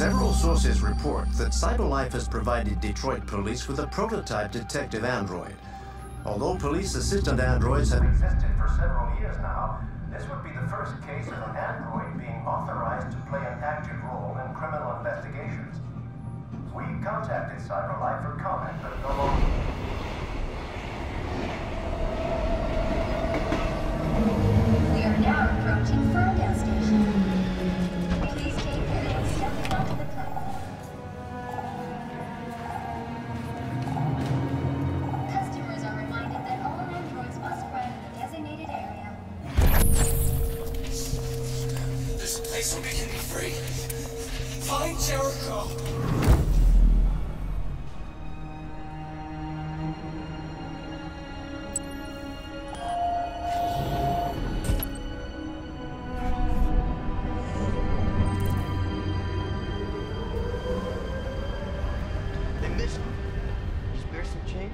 Several sources report that CyberLife has provided Detroit police with a prototype detective android. Although police assistant androids have existed for several years now, this would be the first case of an android being authorized to play an active role in criminal investigations. We contacted CyberLife for comment, but no longer. We are now approaching Missed. Spare some change?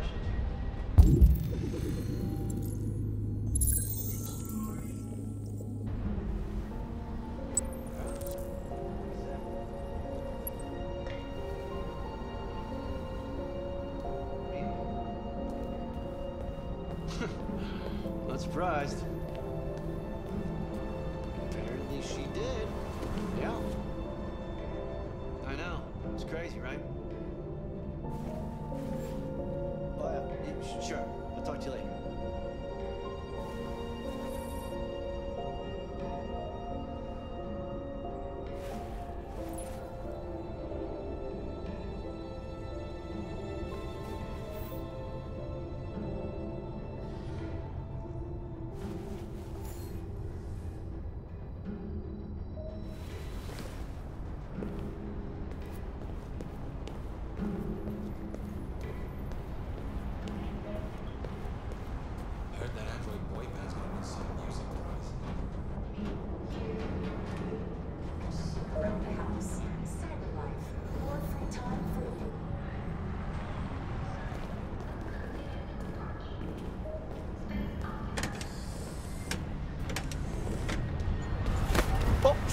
Not surprised. Apparently she did. Yeah. I know. It's crazy, right?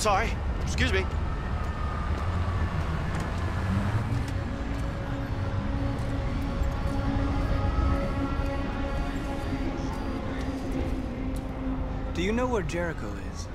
Sorry. Excuse me. Do you know where Jericho is?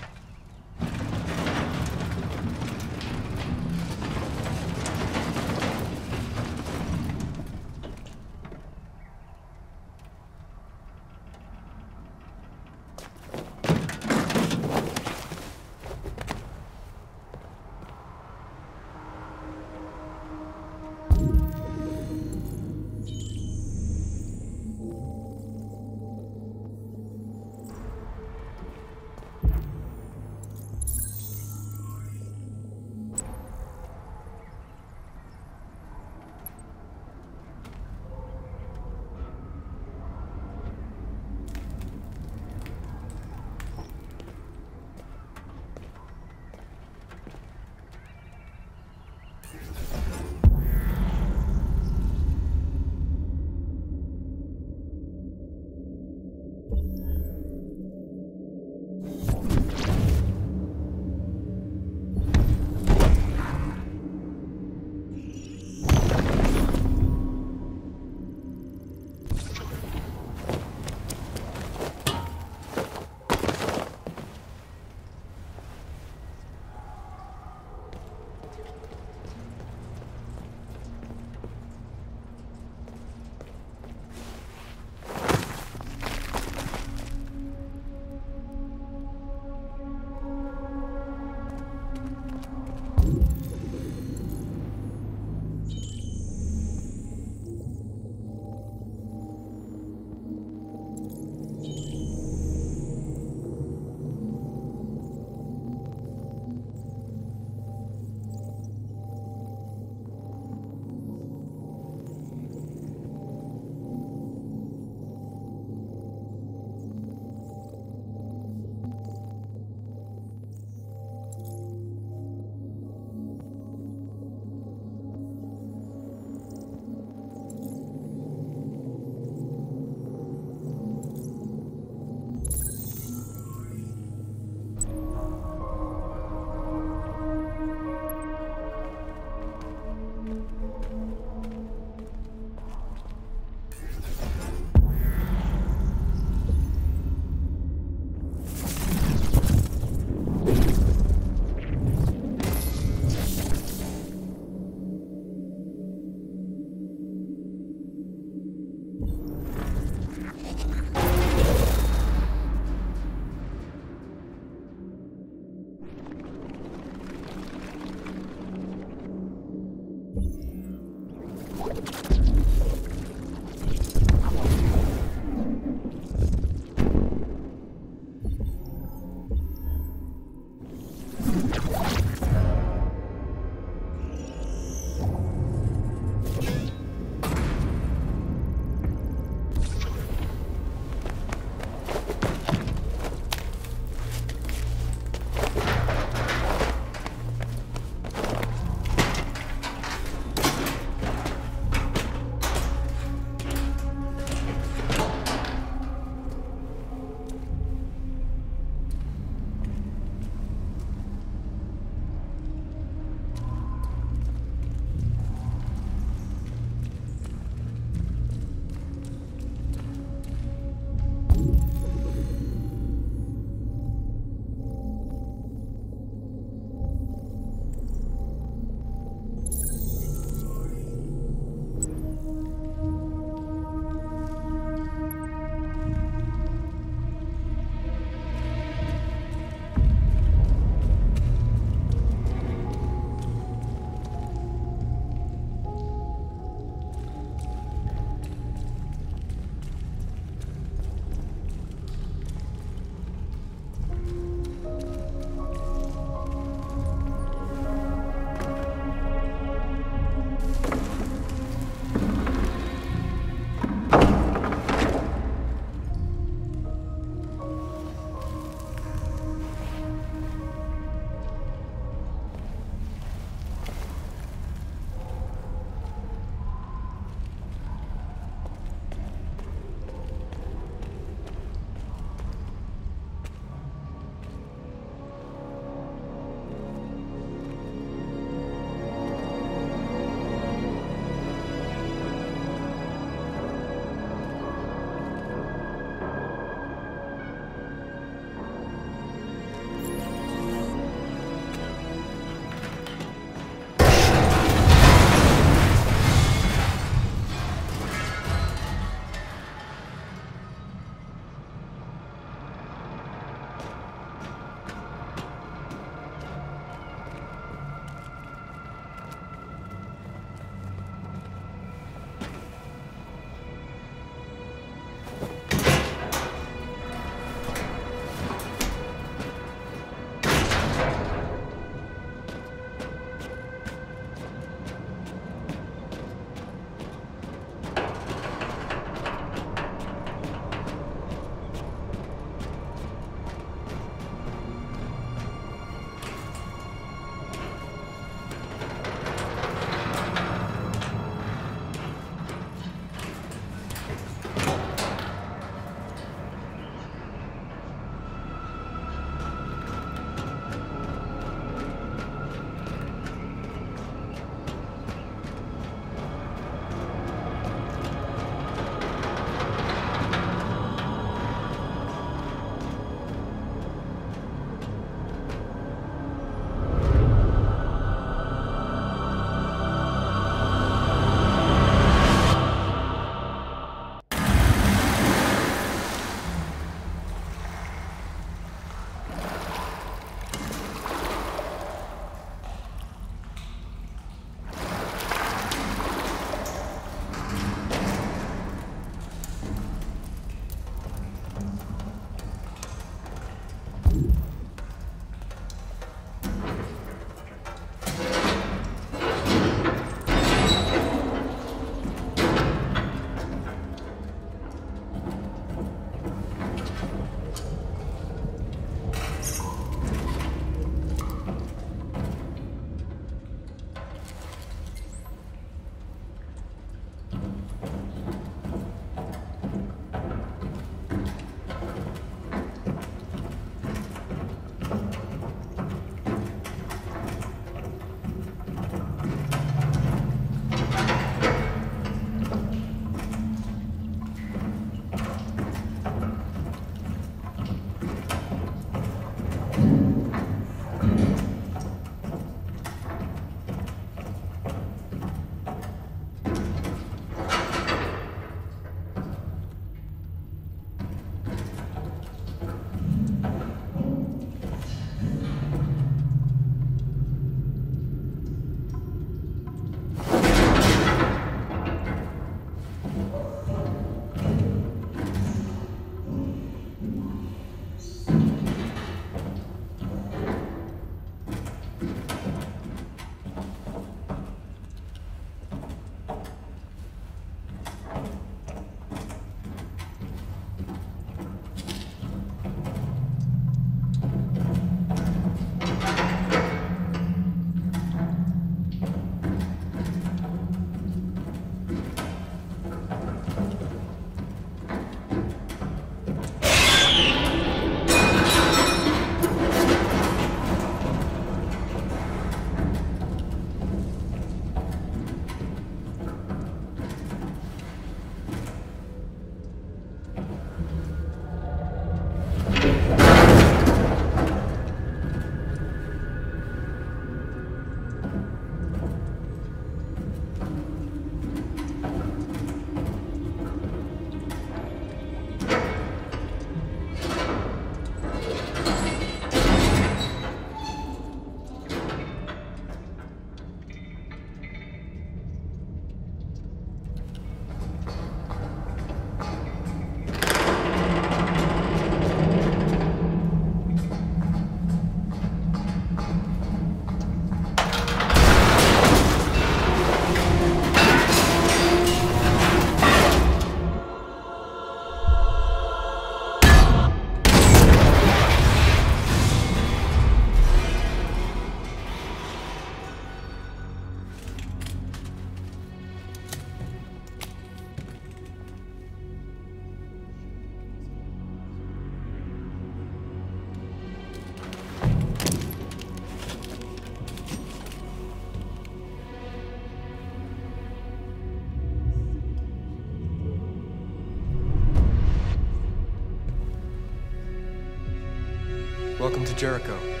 Jericho.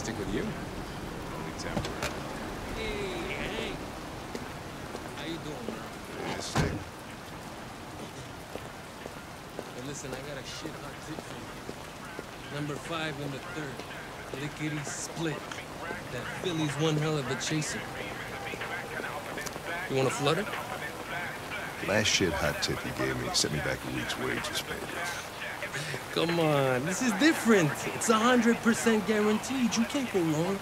Plastic with you? Only temporary. Hey, Hank. How you doing, man? Yeah, sick. Hey, listen, I got a shit hot tip for you. Number five in the third. Lickety split. That filly's one hell of a chaser. You want a flutter? Last shit hot tip he gave me sent me back a week's wages, baby. Come on, this is different. It's a hundred percent guaranteed. You can't go wrong.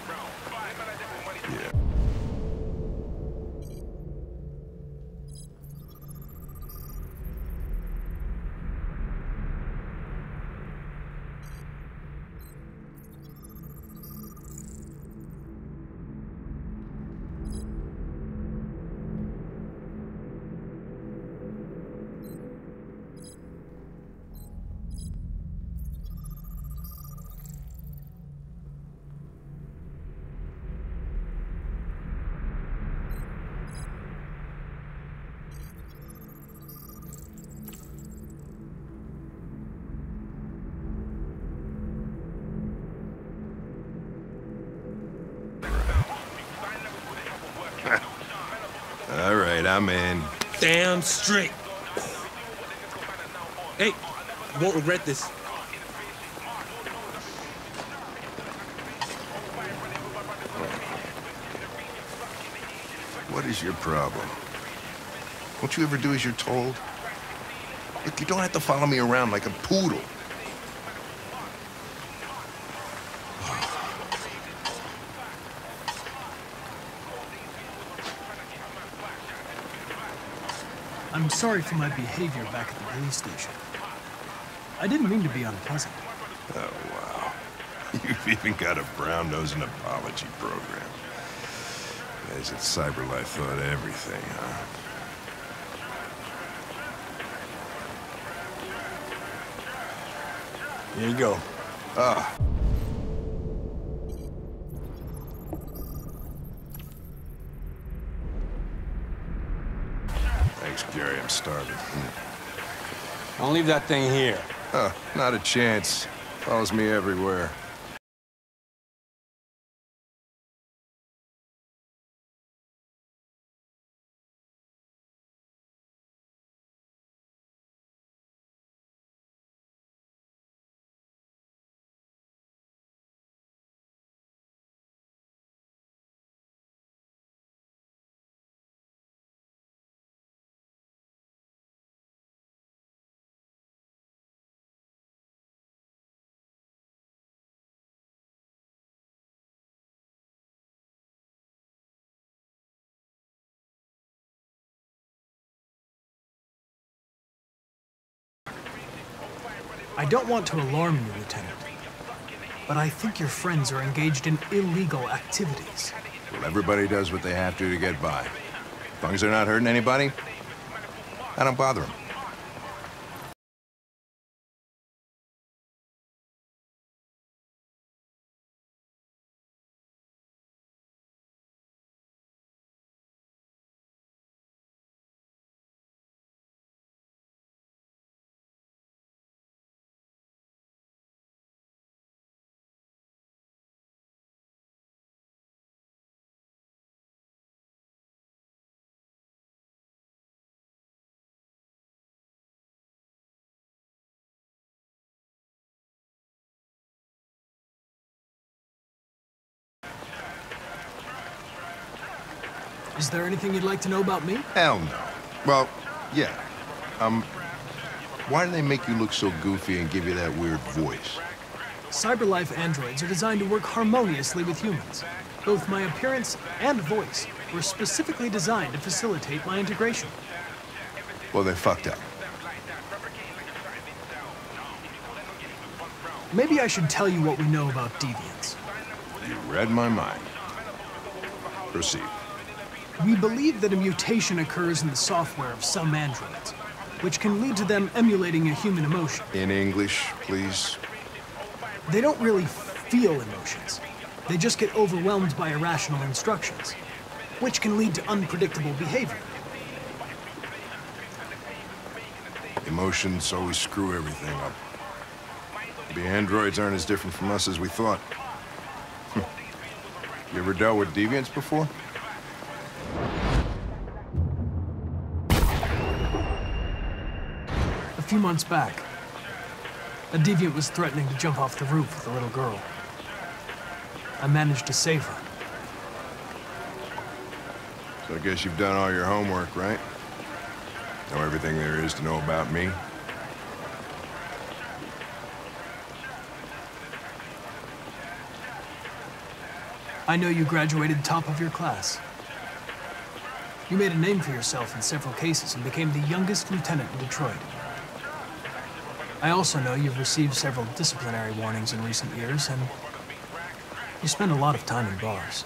I'm. Damn straight. Hey, won't regret this. What is your problem? Won't you ever do as you're told? Look, you don't have to follow me around like a poodle. I'm sorry for my behavior back at the police station. I didn't mean to be unpleasant. Oh, wow. You've even got a brown-nosing apology program. Guys at CyberLife thought everything, huh? Here you go. Ah. Starving. Don't leave that thing here. Oh, not a chance. Follows me everywhere. I don't want to alarm you, Lieutenant, but I think your friends are engaged in illegal activities. Well, everybody does what they have to to get by. As long as they're not hurting anybody, I don't bother them. Is there anything you'd like to know about me? Hell no. Well, yeah. Um, why do they make you look so goofy and give you that weird voice? Cyberlife androids are designed to work harmoniously with humans. Both my appearance and voice were specifically designed to facilitate my integration. Well, they fucked up. Maybe I should tell you what we know about deviants. You read my mind. Proceed. We believe that a mutation occurs in the software of some androids, which can lead to them emulating a human emotion. In English, please. They don't really feel emotions. They just get overwhelmed by irrational instructions, which can lead to unpredictable behavior. Emotions always screw everything up. The androids aren't as different from us as we thought. you ever dealt with deviants before? Few months back, a deviant was threatening to jump off the roof with a little girl. I managed to save her. So I guess you've done all your homework, right? Know everything there is to know about me? I know you graduated top of your class. You made a name for yourself in several cases and became the youngest lieutenant in Detroit. I also know you've received several disciplinary warnings in recent years, and you spend a lot of time in bars.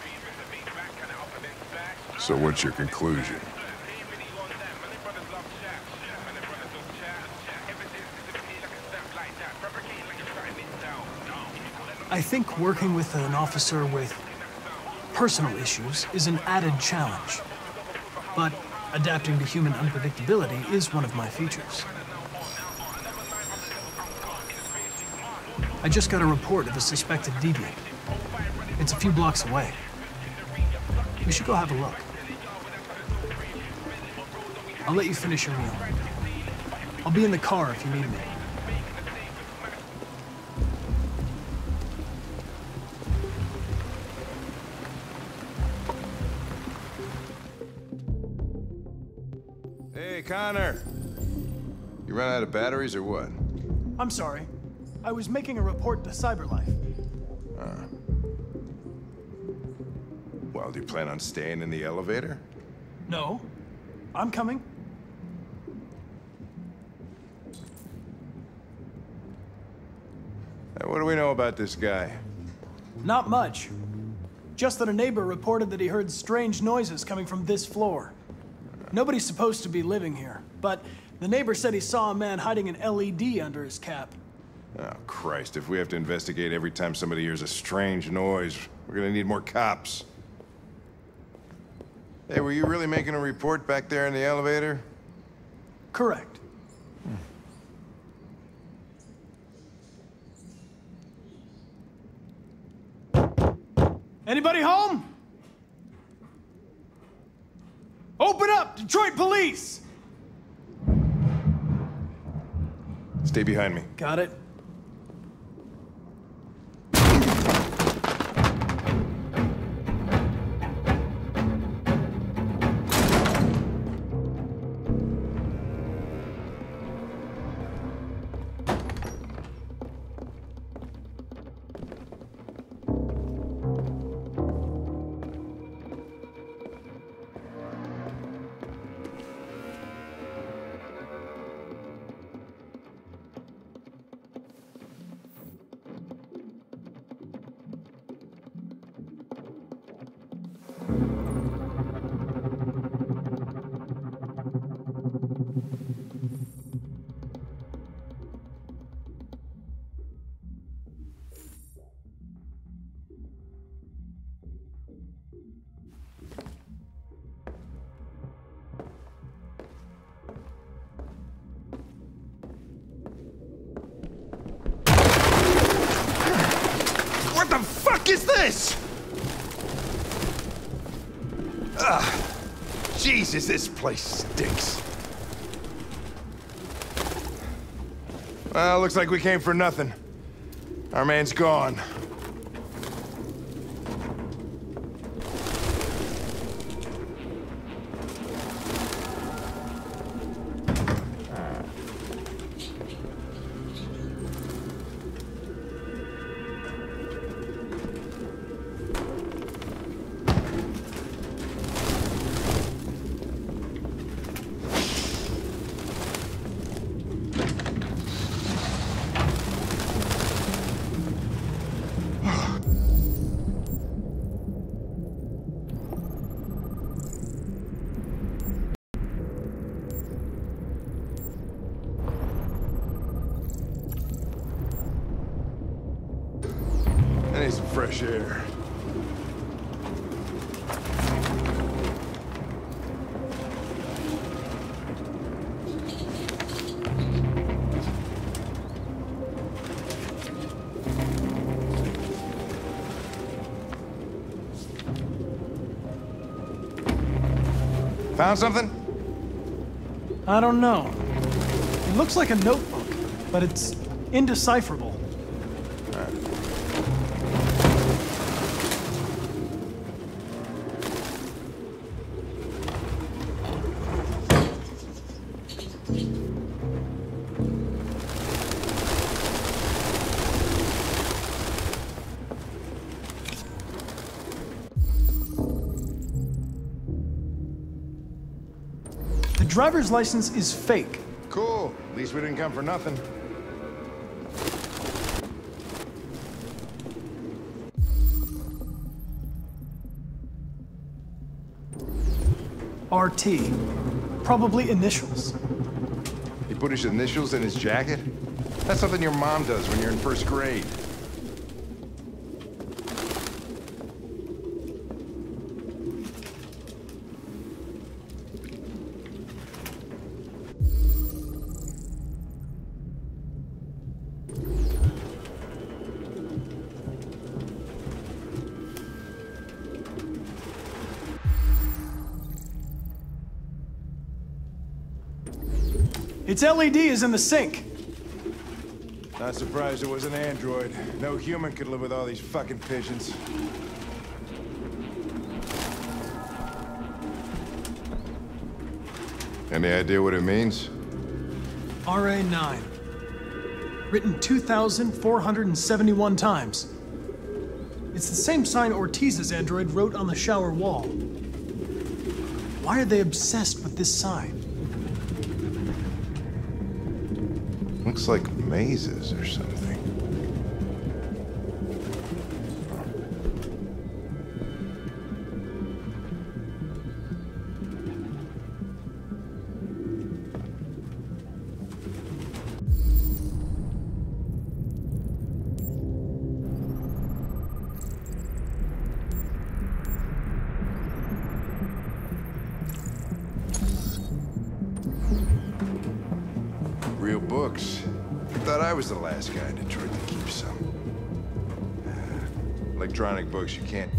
So what's your conclusion? I think working with an officer with personal issues is an added challenge. But adapting to human unpredictability is one of my features. I just got a report of a suspected deviant. It's a few blocks away. We should go have a look. I'll let you finish your meal. I'll be in the car if you need me. Hey, Connor! You run out of batteries or what? I'm sorry. I was making a report to Cyberlife. Uh. Well, do you plan on staying in the elevator? No. I'm coming. Hey, what do we know about this guy? Not much. Just that a neighbor reported that he heard strange noises coming from this floor. Nobody's supposed to be living here, but the neighbor said he saw a man hiding an LED under his cap. Oh, Christ, if we have to investigate every time somebody hears a strange noise, we're gonna need more cops. Hey, were you really making a report back there in the elevator? Correct. Hmm. Anybody home? Open up, Detroit Police! Stay behind me. Got it. Jesus, this place stinks. Well, looks like we came for nothing. Our man's gone. Fresh air. Found something? I don't know. It looks like a notebook, but it's indecipherable. Driver's license is fake. Cool. At least we didn't come for nothing. RT. Probably initials. He put his initials in his jacket? That's something your mom does when you're in first grade. Its LED is in the sink. Not surprised it was an android. No human could live with all these fucking pigeons. Any idea what it means? RA9. Written 2,471 times. It's the same sign Ortiz's android wrote on the shower wall. Why are they obsessed with this sign? Looks like mazes or something. Books. I thought I was the last guy in Detroit to keep some. Uh, electronic books, you can't...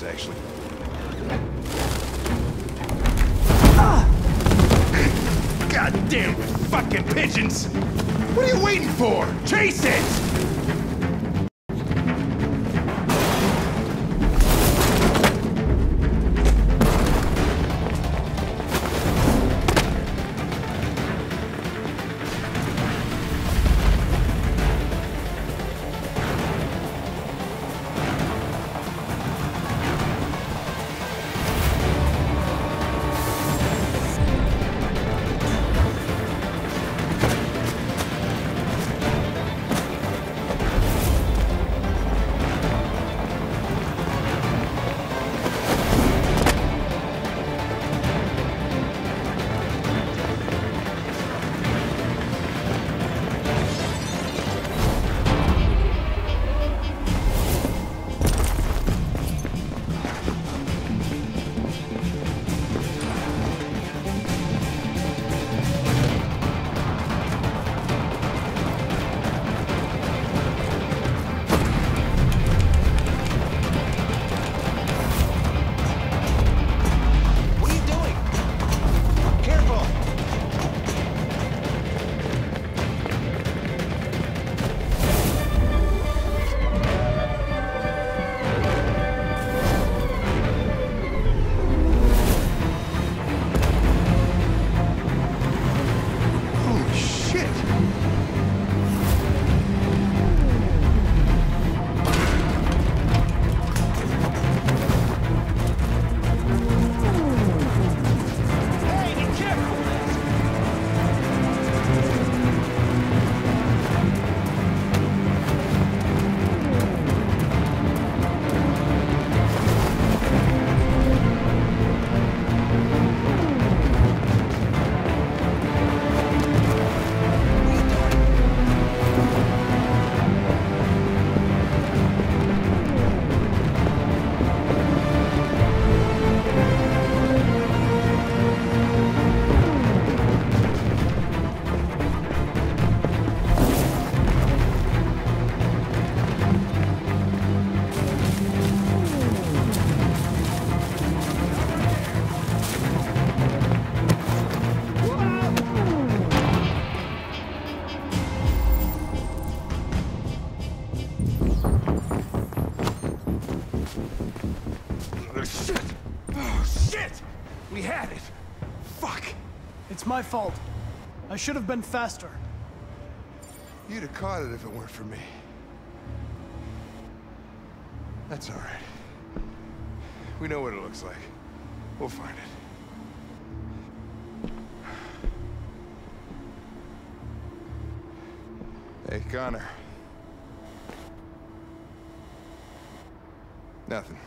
Was actually... Goddamn fucking pigeons! What are you waiting for? Chase it! Fault. I should have been faster. You'd have caught it if it weren't for me. That's all right. We know what it looks like. We'll find it. Hey, Connor. Nothing.